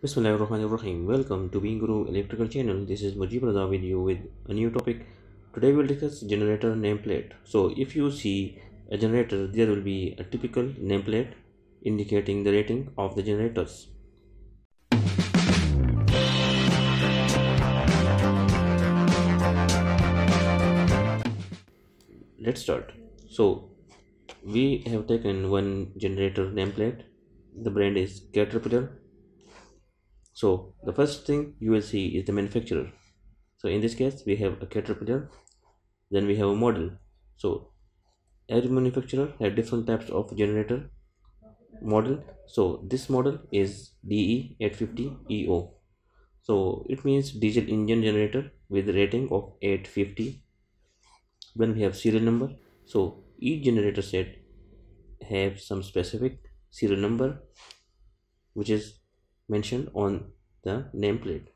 Bismillahirrahmanirrahim. Welcome to Being Guru Electrical Channel. This is Mujib Raza with you with a new topic. Today we'll discuss generator nameplate. So if you see a generator, there will be a typical nameplate indicating the rating of the generators. Let's start. So we have taken one generator nameplate. The brand is Caterpillar so the first thing you will see is the manufacturer. So in this case we have a caterpillar then we have a model. So every manufacturer have different types of generator model. So this model is DE850EO so it means diesel engine generator with rating of 850 when we have serial number. So each generator set have some specific serial number which is mentioned on the nameplate.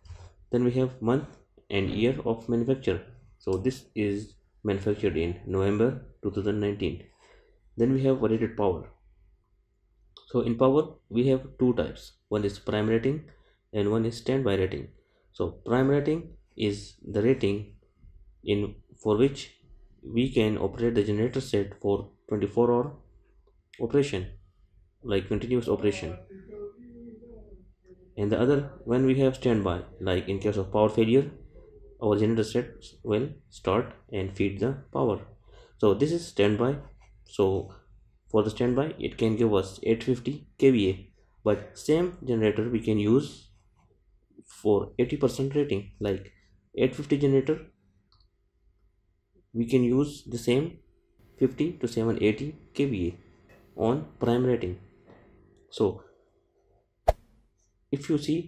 Then we have month and year of manufacture. So this is manufactured in November 2019 then we have rated power. So in power we have two types. One is prime rating and one is standby rating. So prime rating is the rating in for which we can operate the generator set for 24 hour operation like continuous operation and the other when we have standby like in case of power failure our generator set will start and feed the power. So this is standby. So for the standby it can give us 850 kVA but same generator we can use for 80% rating like 850 generator we can use the same 50 to 780 kVA on prime rating. So if you see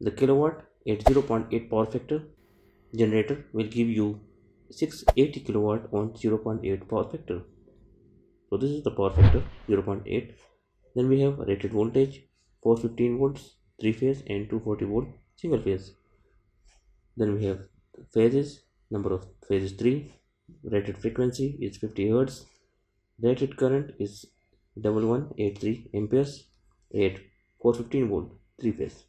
the kilowatt at 0.8 power factor generator will give you 680 kilowatt on 0.8 power factor. So this is the power factor 0.8 then we have rated voltage 415 volts three phase and 240 volt single phase. Then we have phases number of phases 3 rated frequency is 50 hertz rated current is 1183 amperes at 415 volt three phase.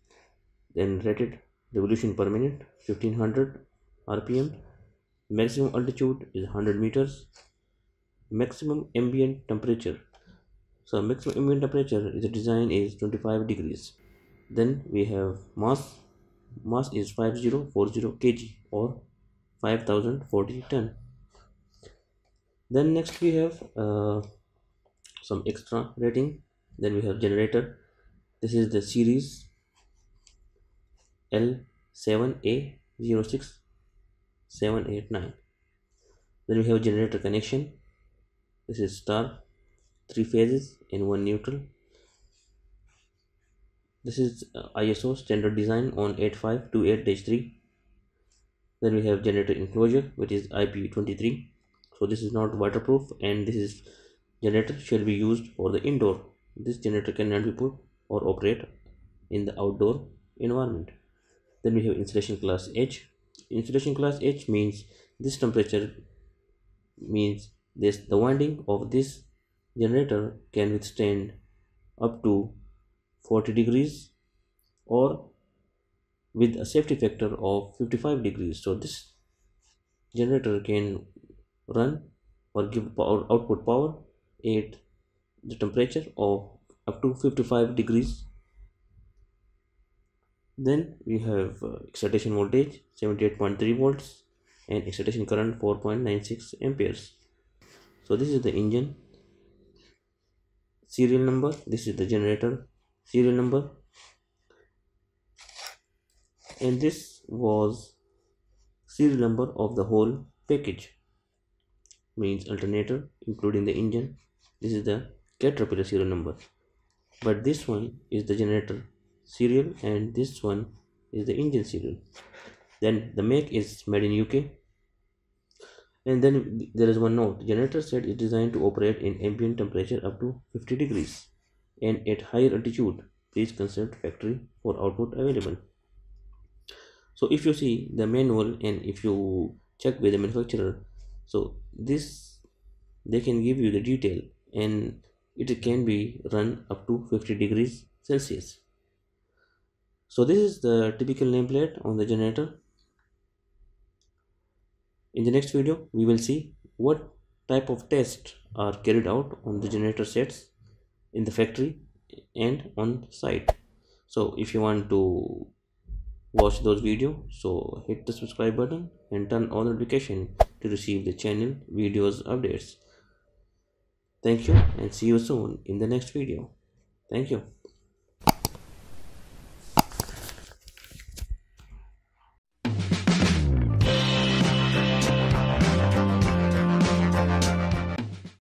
Then rated revolution per minute 1500 rpm maximum altitude is 100 meters. Maximum ambient temperature. So maximum ambient temperature is the design is 25 degrees. Then we have mass. Mass is 5040 kg or 5040 ton. Then next we have uh, some extra rating. Then we have generator this is the series L7A06789 then we have generator connection. This is star three phases and one neutral. This is uh, ISO standard design on 8528-3 then we have generator enclosure which is IP23 so this is not waterproof and this is generator shall be used for the indoor. This generator cannot be put or operate in the outdoor environment. Then we have insulation class H. Insulation class H means this temperature means this the winding of this generator can withstand up to 40 degrees or with a safety factor of 55 degrees. So this generator can run or give power output power at the temperature of up to 55 degrees. Then we have uh, excitation voltage 78.3 volts and excitation current 4.96 amperes. So this is the engine. Serial number this is the generator. Serial number. And this was serial number of the whole package. Means alternator including the engine. This is the caterpillar serial number but this one is the generator serial and this one is the engine serial. Then the make is made in UK and then there is one note. Generator set is designed to operate in ambient temperature up to 50 degrees and at higher altitude. Please consult factory for output available. So if you see the manual and if you check with the manufacturer so this they can give you the detail and it can be run up to 50 degrees celsius. So this is the typical nameplate on the generator. In the next video we will see what type of tests are carried out on the generator sets in the factory and on site. So if you want to watch those videos so hit the subscribe button and turn on notification to receive the channel videos updates thank you and see you soon in the next video. Thank you